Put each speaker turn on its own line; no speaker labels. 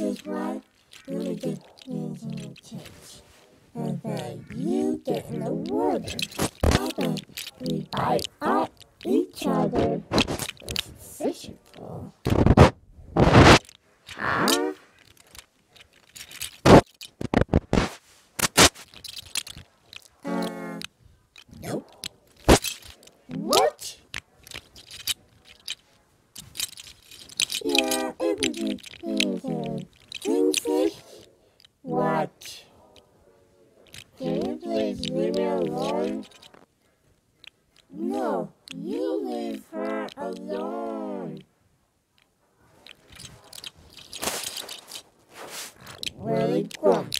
is what you get hands in. And then you get in the water. And then we bite at each other. It's satiable. Huh? Uh, nope. What? Yeah, it would be. Please leave me alone. No, you leave her alone. Really quick.